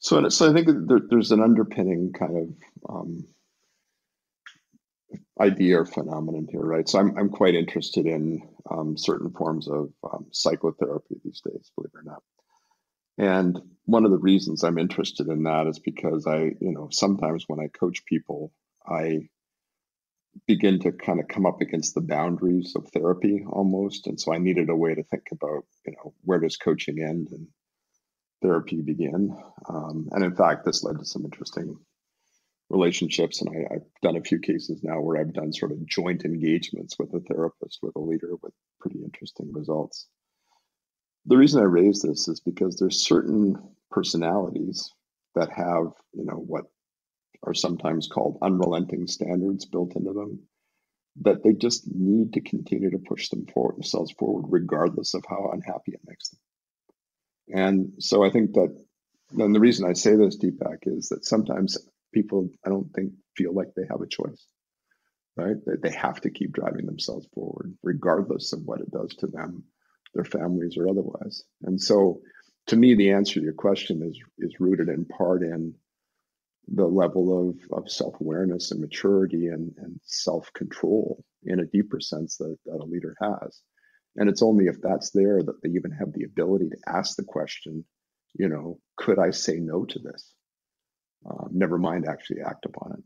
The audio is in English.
So, so I think there, there's an underpinning kind of um, idea or phenomenon here, right? So I'm, I'm quite interested in um, certain forms of um, psychotherapy these days, believe it or not. And one of the reasons I'm interested in that is because I, you know, sometimes when I coach people, I begin to kind of come up against the boundaries of therapy almost. And so I needed a way to think about, you know, where does coaching end and therapy begin? Um, and in fact, this led to some interesting relationships. And I, have done a few cases now where I've done sort of joint engagements with a therapist, with a leader, with pretty interesting results. The reason I raise this is because there's certain personalities that have, you know, what are sometimes called unrelenting standards built into them that they just need to continue to push them forward themselves forward regardless of how unhappy it makes them and so i think that and the reason i say this deepak is that sometimes people i don't think feel like they have a choice right? They have to keep driving themselves forward regardless of what it does to them their families or otherwise. And so to me the answer to your question is is rooted in part in the level of, of self-awareness and maturity and, and self-control in a deeper sense that, that a leader has and it's only if that's there that they even have the ability to ask the question you know could i say no to this? Um, never mind actually act upon it